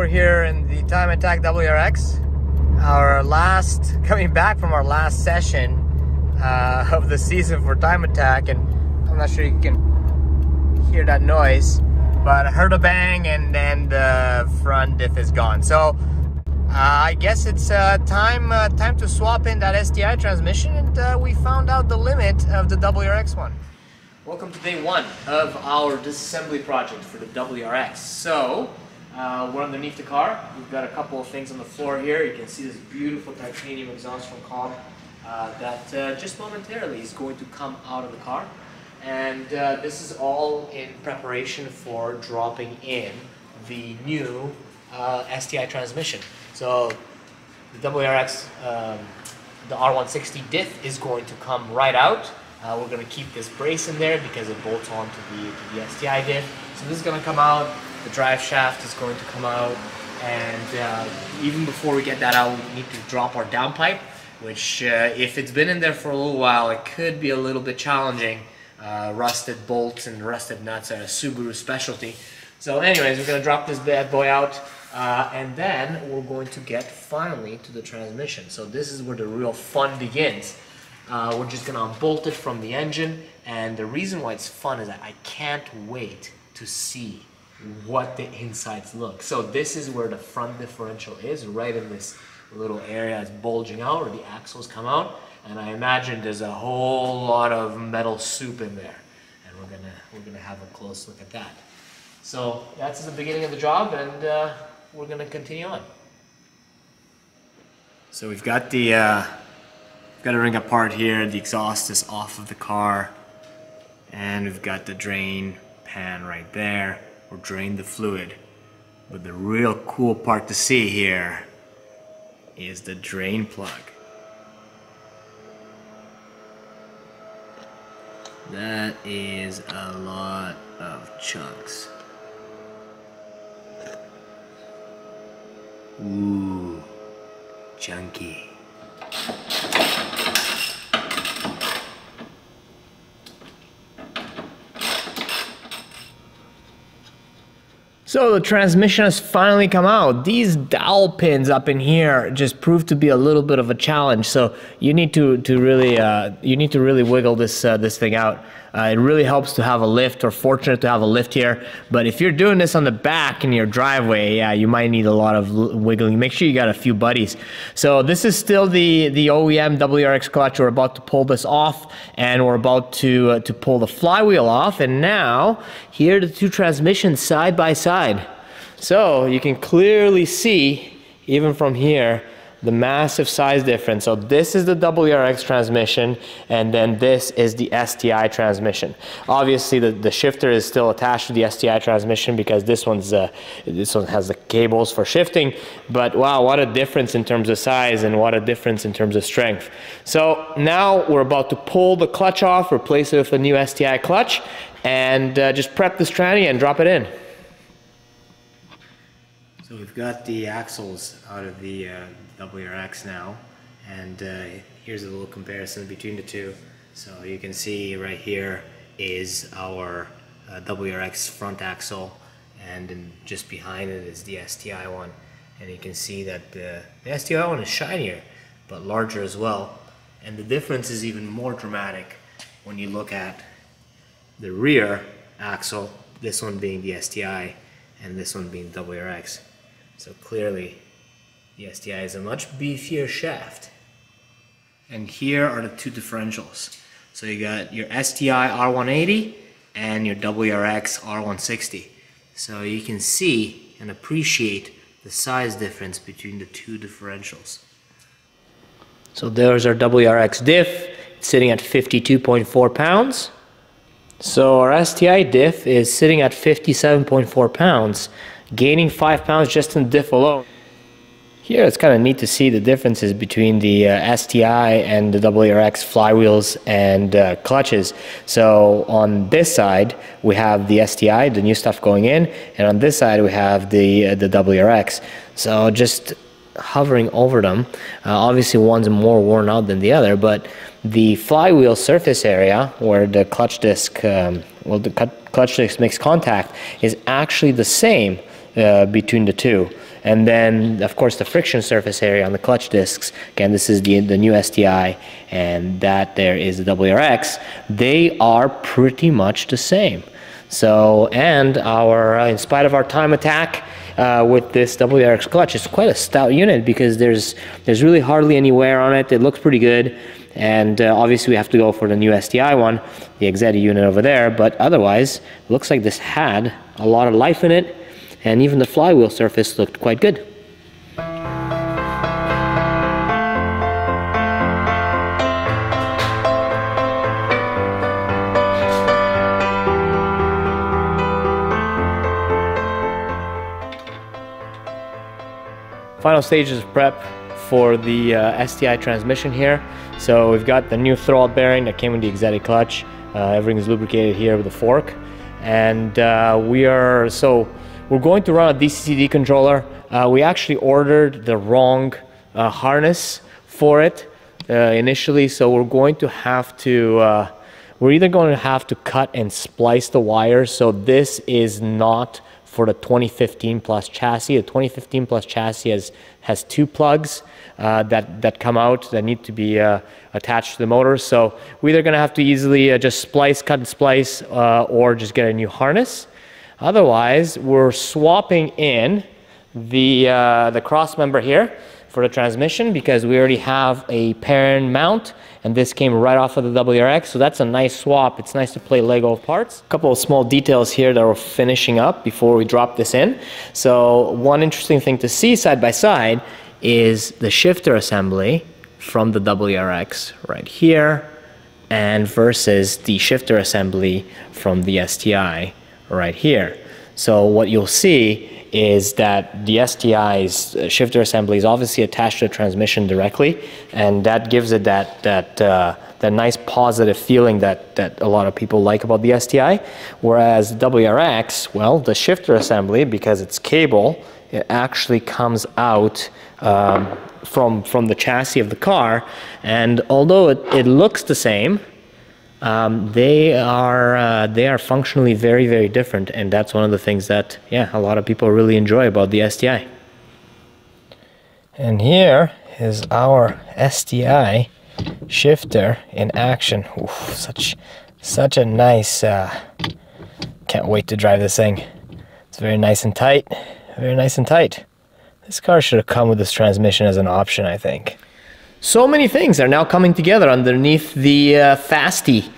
we're here in the Time Attack WRX. Our last, coming back from our last session uh, of the season for Time Attack, and I'm not sure you can hear that noise, but I heard a bang and then the front diff is gone. So uh, I guess it's uh, time uh, time to swap in that STI transmission, and uh, we found out the limit of the WRX one. Welcome to day one of our disassembly project for the WRX. So, uh, we're underneath the car. We've got a couple of things on the floor here. You can see this beautiful titanium exhaust from Calm uh, that uh, just momentarily is going to come out of the car. And uh, this is all in preparation for dropping in the new uh, STI transmission. So, the WRX, um, the R160 diff is going to come right out. Uh, we're going to keep this brace in there because it bolts on to the, to the STI diff. So this is going to come out, the drive shaft is going to come out, and uh, even before we get that out, we need to drop our downpipe, which uh, if it's been in there for a little while, it could be a little bit challenging. Uh, rusted bolts and rusted nuts are a Subaru specialty. So anyways, we're going to drop this bad boy out, uh, and then we're going to get finally to the transmission. So this is where the real fun begins. Uh, we're just gonna unbolt it from the engine and the reason why it's fun is that I can't wait to see what the insides look. So this is where the front differential is, right in this little area that's bulging out where the axles come out and I imagine there's a whole lot of metal soup in there and we're gonna, we're gonna have a close look at that. So that's the beginning of the job and uh, we're gonna continue on. So we've got the uh, Got a ring apart here, the exhaust is off of the car. And we've got the drain pan right there, or drain the fluid. But the real cool part to see here is the drain plug. That is a lot of chunks. Ooh, chunky. So the transmission has finally come out. These dowel pins up in here just proved to be a little bit of a challenge. So you need to to really uh, you need to really wiggle this uh, this thing out. Uh, it really helps to have a lift or fortunate to have a lift here. But if you're doing this on the back in your driveway, yeah, you might need a lot of wiggling. Make sure you got a few buddies. So this is still the, the OEM WRX clutch. We're about to pull this off and we're about to, uh, to pull the flywheel off. And now here are the two transmissions side by side. So you can clearly see, even from here, the massive size difference. So this is the WRX transmission and then this is the STI transmission. Obviously the, the shifter is still attached to the STI transmission because this one's uh, this one has the cables for shifting but wow what a difference in terms of size and what a difference in terms of strength. So now we're about to pull the clutch off, replace it with a new STI clutch and uh, just prep this tranny and drop it in. So we've got the axles out of the uh, WRX now and uh, here's a little comparison between the two. So you can see right here is our uh, WRX front axle and just behind it is the STI one and you can see that the, the STI one is shinier but larger as well and the difference is even more dramatic when you look at the rear axle, this one being the STI and this one being WRX. So clearly the STI is a much beefier shaft. And here are the two differentials. So you got your STI R180 and your WRX R160. So you can see and appreciate the size difference between the two differentials. So there's our WRX diff, it's sitting at 52.4 pounds. So our STI diff is sitting at 57.4 pounds gaining five pounds just in diff alone. Here it's kind of neat to see the differences between the uh, STI and the WRX flywheels and uh, clutches. So on this side we have the STI, the new stuff going in, and on this side we have the uh, the WRX. So just hovering over them, uh, obviously one's more worn out than the other, but the flywheel surface area where the clutch disc, um, well the clutch disc makes contact is actually the same uh, between the two. And then, of course, the friction surface area on the clutch discs. Again, this is the, the new STI, and that there is the WRX. They are pretty much the same. So, and our, uh, in spite of our time attack uh, with this WRX clutch, it's quite a stout unit because there's there's really hardly any wear on it. It looks pretty good. And uh, obviously we have to go for the new STI one, the Exedy unit over there. But otherwise, looks like this had a lot of life in it and even the flywheel surface looked quite good. Final stages of prep for the uh, STI transmission here. So we've got the new throwout bearing that came with the Exedy clutch. Uh, everything is lubricated here with a fork. And uh, we are, so we're going to run a DCCD controller. Uh, we actually ordered the wrong uh, harness for it uh, initially, so we're going to have to, uh, we're either going to have to cut and splice the wires. So this is not for the 2015 plus chassis. The 2015 plus chassis has, has two plugs uh, that, that come out that need to be uh, attached to the motor. So we're either going to have to easily uh, just splice, cut and splice, uh, or just get a new harness. Otherwise, we're swapping in the, uh, the cross member here for the transmission because we already have a Perrin mount and this came right off of the WRX so that's a nice swap. It's nice to play Lego parts. A couple of small details here that we're finishing up before we drop this in. So one interesting thing to see side by side is the shifter assembly from the WRX right here and versus the shifter assembly from the STI right here. So what you'll see is that the STI's uh, shifter assembly is obviously attached to the transmission directly, and that gives it that that uh, that nice positive feeling that that a lot of people like about the STI. Whereas WRX, well, the shifter assembly because it's cable, it actually comes out um, from from the chassis of the car, and although it, it looks the same, um, they are uh, they are functionally very very different, and that's one of the things that yeah a lot of people really enjoy about the STI. And here is our STI shifter in action. Oof, such such a nice. Uh, can't wait to drive this thing. It's very nice and tight. Very nice and tight. This car should have come with this transmission as an option, I think. So many things are now coming together underneath the uh, Fasti.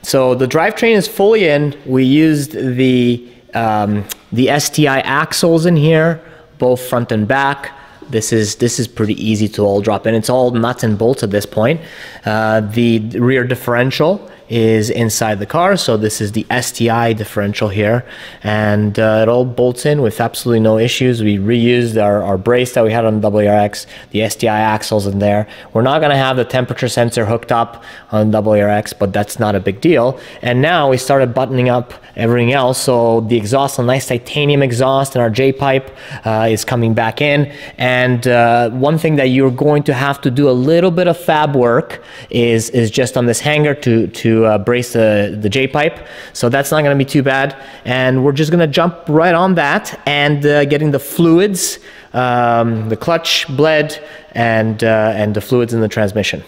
So the drivetrain is fully in. We used the, um, the STI axles in here, both front and back. This is this is pretty easy to all drop in. It's all nuts and bolts at this point. Uh, the rear differential is inside the car. So this is the STI differential here and uh, it all bolts in with absolutely no issues. We reused our, our brace that we had on the WRX, the STI axles in there. We're not gonna have the temperature sensor hooked up on WRX, but that's not a big deal. And now we started buttoning up everything else. So the exhaust, a nice titanium exhaust and our J-pipe uh, is coming back in. And uh, one thing that you're going to have to do a little bit of fab work is, is just on this hanger to, to uh, brace the, the J-pipe. So that's not going to be too bad. And we're just going to jump right on that and uh, getting the fluids, um, the clutch bled, and, uh, and the fluids in the transmission.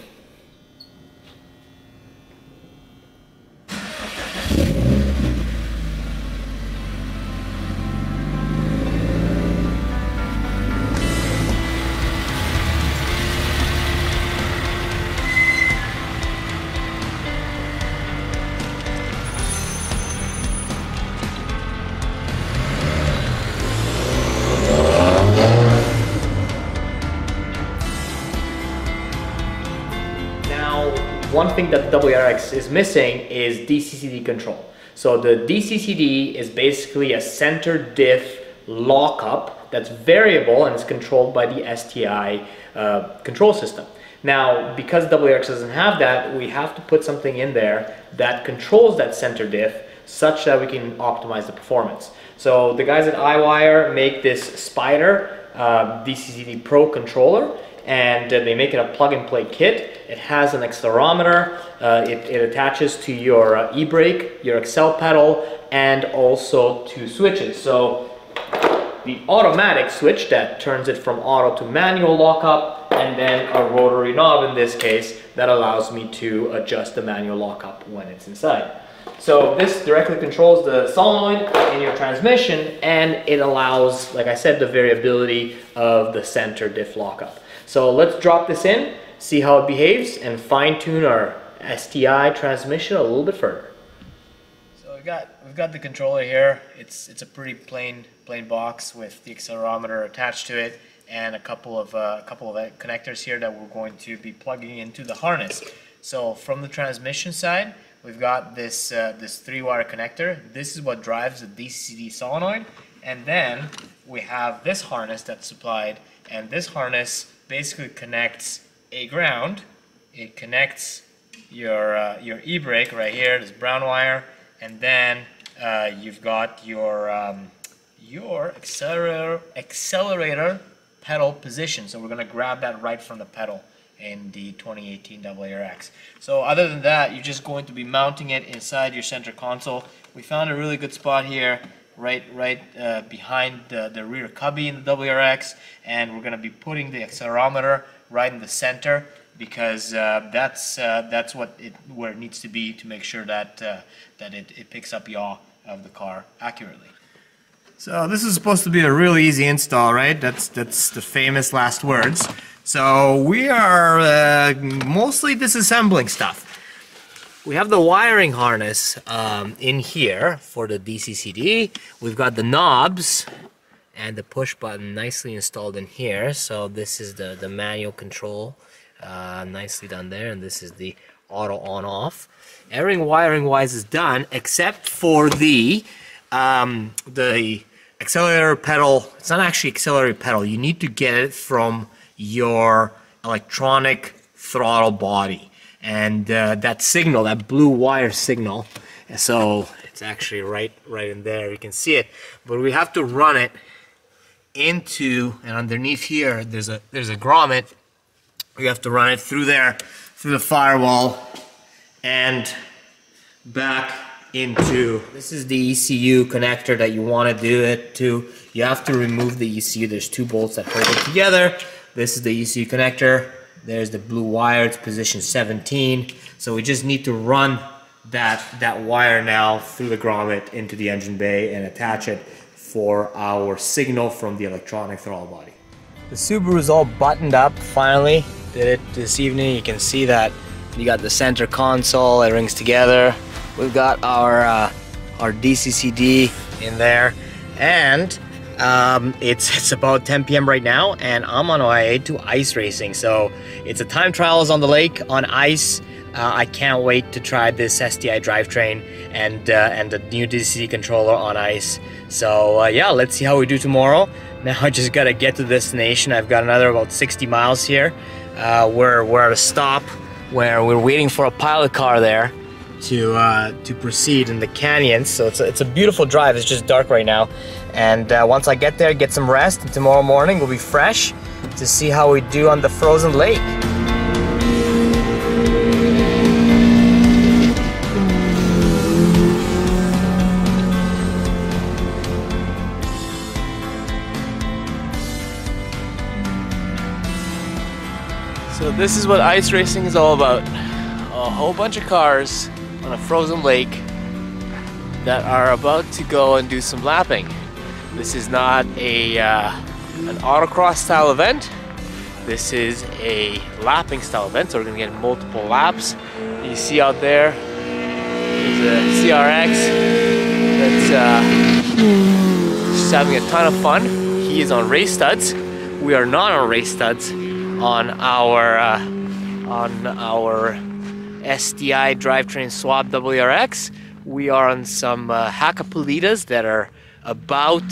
One thing that the WRX is missing is DCCD control. So the DCCD is basically a center diff lockup that's variable and is controlled by the STI uh, control system. Now, because WRX doesn't have that, we have to put something in there that controls that center diff such that we can optimize the performance. So the guys at iWire make this Spider uh, DCCD Pro controller and they make it a plug-and-play kit. It has an accelerometer, uh, it, it, attaches to your uh, e-brake, your accel pedal, and also two switches. So the automatic switch that turns it from auto to manual lockup, and then a rotary knob in this case that allows me to adjust the manual lockup when it's inside. So this directly controls the solenoid in your transmission and it allows, like I said, the variability of the center diff lockup. So let's drop this in, see how it behaves and fine tune our STI transmission a little bit further. So we've got, we've got the controller here. It's, it's a pretty plain, plain box with the accelerometer attached to it and a couple of, uh, a couple of connectors here that we're going to be plugging into the harness. So from the transmission side, we've got this, uh, this three-wire connector. This is what drives the DCD solenoid. And then we have this harness that's supplied, and this harness basically connects a ground. It connects your, uh, your e-brake right here, this brown wire, and then uh, you've got your, um, your accelerator, accelerator pedal position. So we're going to grab that right from the pedal in the 2018 WRX. So other than that, you're just going to be mounting it inside your center console. We found a really good spot here right right uh, behind the, the rear cubby in the WRX and we're going to be putting the accelerometer right in the center because uh, that's uh, that's what it where it needs to be to make sure that uh, that it, it picks up yaw of the car accurately. So this is supposed to be a really easy install, right? That's that's the famous last words. So we are uh, mostly disassembling stuff. We have the wiring harness um, in here for the DCCD. We've got the knobs and the push button nicely installed in here. So this is the, the manual control, uh, nicely done there. And this is the auto on off. Everything wiring wise is done except for the, um, the accelerator pedal. It's not actually accelerator pedal. You need to get it from your electronic throttle body. And uh, that signal, that blue wire signal, so it's actually right, right in there. You can see it, but we have to run it into and underneath here. There's a there's a grommet. We have to run it through there, through the firewall, and back into. This is the ECU connector that you want to do it to. You have to remove the ECU. There's two bolts that hold it together. This is the ECU connector. There's the blue wire, it's position 17. So we just need to run that, that wire now through the grommet into the engine bay and attach it for our signal from the electronic throttle body. The Subaru is all buttoned up finally. Did it this evening. You can see that you got the center console, it rings together. We've got our, uh, our DCCD in there and um, it's, it's about 10 p.m. right now, and I'm on my way to ice racing. So it's a time trials on the lake on ice. Uh, I can't wait to try this STI drivetrain and uh, and the new DC controller on ice. So uh, yeah, let's see how we do tomorrow. Now I just gotta get to the destination. I've got another about 60 miles here. Uh, we're we're at a stop where we're waiting for a pilot car there to uh, to proceed in the canyons. So it's a, it's a beautiful drive. It's just dark right now. And uh, once I get there, get some rest, and tomorrow morning we'll be fresh to see how we do on the frozen lake. So this is what ice racing is all about. A whole bunch of cars on a frozen lake that are about to go and do some lapping. This is not a uh, an autocross style event. This is a lapping style event, so we're gonna get multiple laps. You see out there, there's a CRX that's uh, just having a ton of fun. He is on race studs. We are not on race studs on our uh, on our STI drivetrain swap WRX. We are on some uh, that are about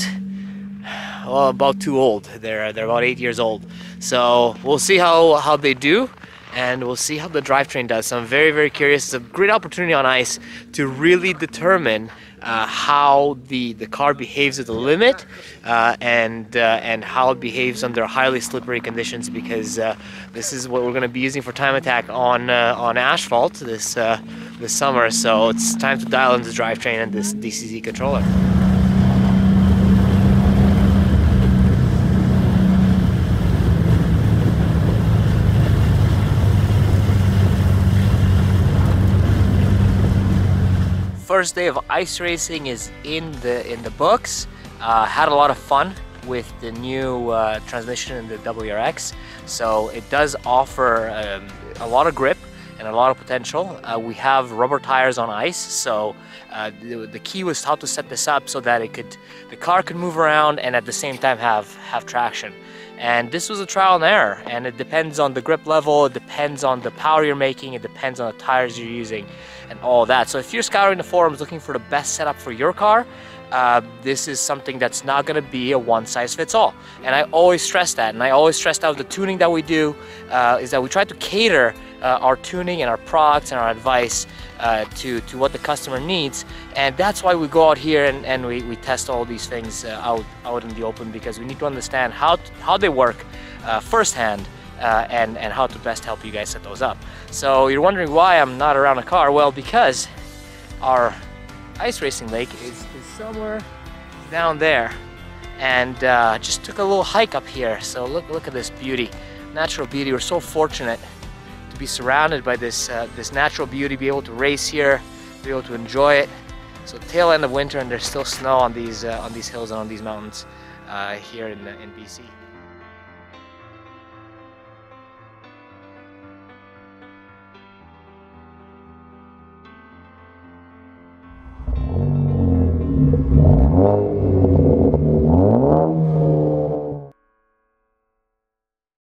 well, about too old. They're they're about eight years old. So we'll see how how they do, and we'll see how the drivetrain does. So I'm very very curious. It's a great opportunity on ice to really determine uh, how the the car behaves at the limit, uh, and uh, and how it behaves under highly slippery conditions. Because uh, this is what we're going to be using for time attack on uh, on asphalt this uh, this summer. So it's time to dial in the drivetrain and this DCC controller. First day of ice racing is in the in the books. Uh, had a lot of fun with the new uh, transmission in the WRX. So it does offer um, a lot of grip and a lot of potential. Uh, we have rubber tires on ice, so uh, the, the, key was how to set this up so that it could, the car could move around and at the same time have have traction. And this was a trial and error, and it depends on the grip level, it depends on the power you're making, it depends on the tires you're using, and all that. So if you're scouring the forums looking for the best setup for your car, uh, this is something that's not going to be a one size fits all. And I always stress that. And I always stress out the tuning that we do uh, is that we try to cater uh, our tuning and our products and our advice uh, to, to what the customer needs. And that's why we go out here and, and we, we test all these things uh, out, out in the open because we need to understand how, how they work uh, firsthand uh, and, and how to best help you guys set those up. So you're wondering why I'm not around a car? Well, because our ice racing lake is, is somewhere down there and uh, just took a little hike up here. So look, look at this beauty, natural beauty. We're so fortunate to be surrounded by this, uh, this natural beauty, be able to race here, be able to enjoy it. So tail end of winter and there's still snow on these, uh, on these hills and on these mountains uh, here in, in BC.